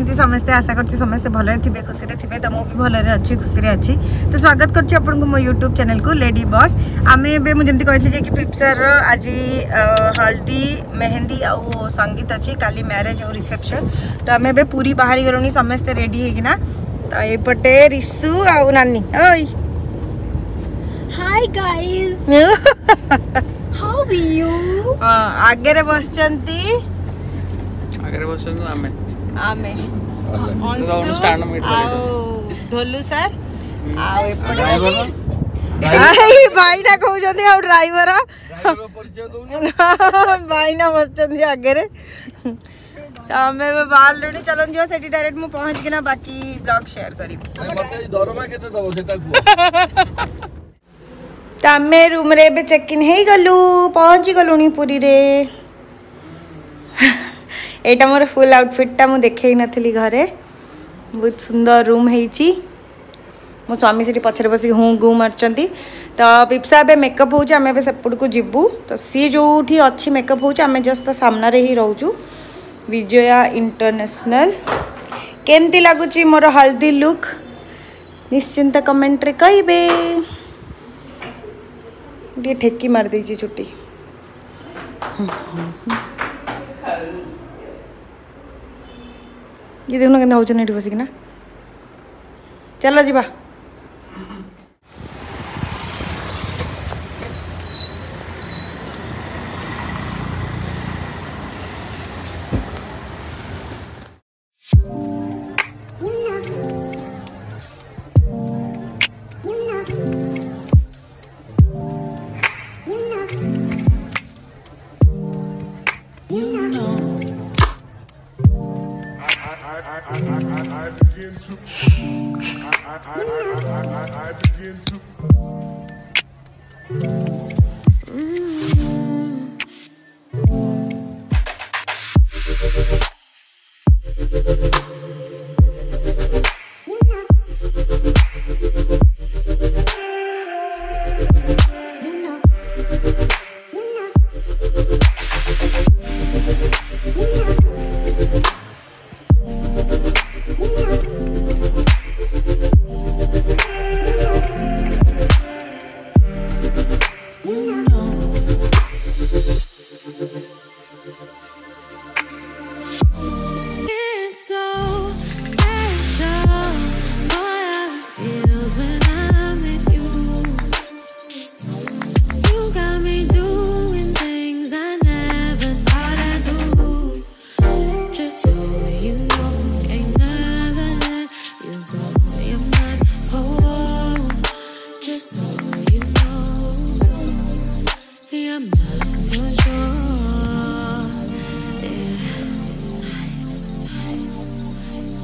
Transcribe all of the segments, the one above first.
অনেক সমস্তে আশা করছি সমস্তে ভালরে থাকবে খুশিরে থাকবে তো মু ভালরে অছি খুশিরে অছি তো স্বাগত করছি আপনার মো ইউট্যুব চ্যানেল কু লেডি বস আমি এবে যেমনি কে যে পিপসার আজ হলদি মেহেন্দি আঙ্গীত অছি কালি ম্যারেজ আউ রিসেপশন তো আমি এবে পুরী বাহারি গলু সমস্তে রেডি হইকিনা তো এপটে রিসু আউ নানি ওই hi guys how be you আগরে বসছন্তি আগরে বসছন্তি আমি ଆମେ ଆଉ ଢୋଲୁ ସାର୍ ଆଉ ଏପଟେ ଭାଇନା କହୁଛନ୍ତି ଆଉ ଡ୍ରାଇଭର ଭାଇନା ବସିଛନ୍ତି ଆଗରେ ତ ଆମେ ଏବେ ବାହାରିଲୁଣି ଚାଲନ୍ତୁ ଯିବା ସେଠି ଡାଇରେକ୍ଟ ମୁଁ ପହଞ୍ଚିକିନା ବାକି ବ୍ଲଗ୍ ସେୟାର କରିବି ତ ଆମେ ରୁମ୍ରେ ଏବେ ଚେକ୍ ଇନ୍ ହେଇଗଲୁ ପହଞ୍ଚି ଗଲୁଣି ପୁରୀରେ यहाँ मोर फुल आउटफिटा मुझे देखे नी घर बहुत सुंदर रूम हो मो स्वामी सी पचर बस हूँ गु मार्चं तो पिप्सा ए मेकअप होमें को जीव तो सी जो अच्छी मेकअप होमें जस्ट सामने ही रोचु विजया इंटरनेशनल केमती लगुच मोर हल्दी लुक निश्चिंत कमेन्ट्रे कह ठेकी मारदे चुट्टी ये देखୁन के हूँ बसिकना चल जावा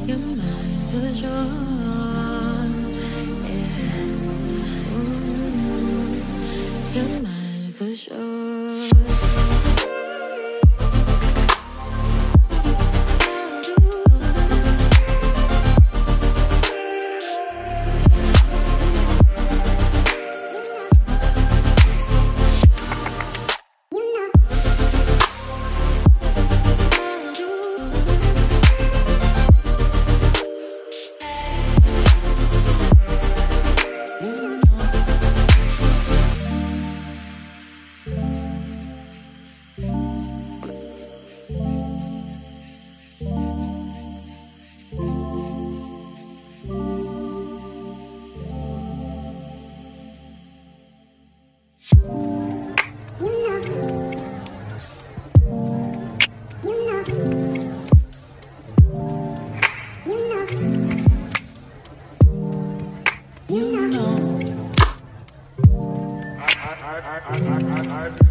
your mind for sure.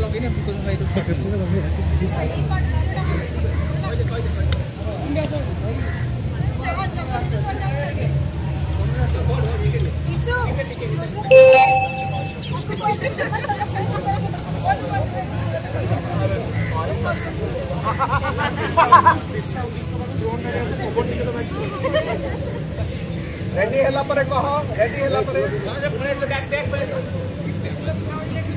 log ini betul saya itu. Ready है रेडी है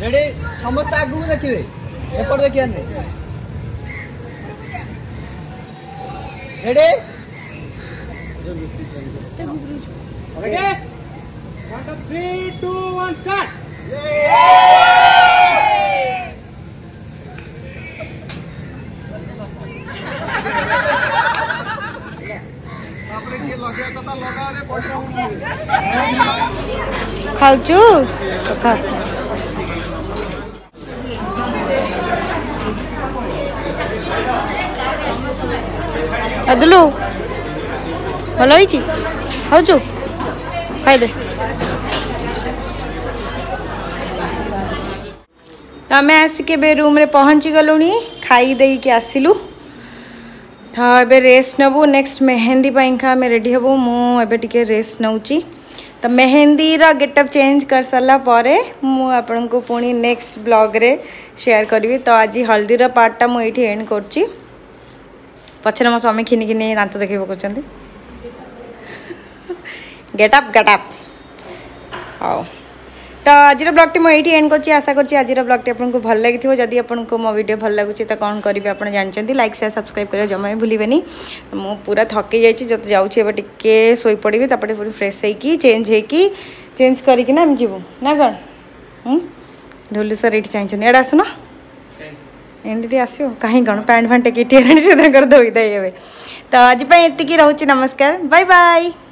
ରେଡ଼ି ସମସ୍ତେ ଆଗକୁ ଦେଖିବେ ଏପଟେ ଦେଖିବାର ନାହିଁ ready Okay. Count of three, two, अदलू भल हो खाऊ तो आम आसिक रूम्रे पहुँची गलु खाईदे कि आसलु हाँ एबे रेस्ट नबू नेक्स्ट मेहंदी मेहेंदी आम रेडी हबू मुझे रेस्ट नौची ତ ମେହେନ୍ଦିର ଗେଟଅପ୍ ଚେଞ୍ଜ କରିସାରିଲା ପରେ ମୁଁ ଆପଣଙ୍କୁ ପୁଣି ନେକ୍ସଟ ବ୍ଲଗ୍ରେ ସେୟାର କରିବି ତ ଆଜି ହଳଦୀର ପାର୍ଟଟା ମୁଁ ଏଇଠି ଏଣ୍ଡ କରୁଛି ପଛରେ ମୋ ସ୍ୱାମୀ ଖିନି ଖିନି ଦାନ୍ତ ଦେଖି ପକାଉଛନ୍ତି ଗେଟଅପ୍ ଗେଟଅପ୍ ହଉ तो आज ब्लग टी मुझे एंड कर आशा कर ब्लग टी आपको भल लगी जदि आपको मो भिड भल लगुच तो कौन करेंगे आप जानते लाइक सेयार सब्सक्राइब करेंगे जमा भी भूलें मुझे पूरा थके जाए जाऊँगी शोपड़ी तपटे पूरी फ्रेश हो चेज हो चेज करना जीवन ना कौन ढोल सर ये चाहिए एड आस ना एमती आस कहीं कौन पैंट फैंट टेक से धोईदे तो आजपाई ये रोचे नमस्कार बाय बाय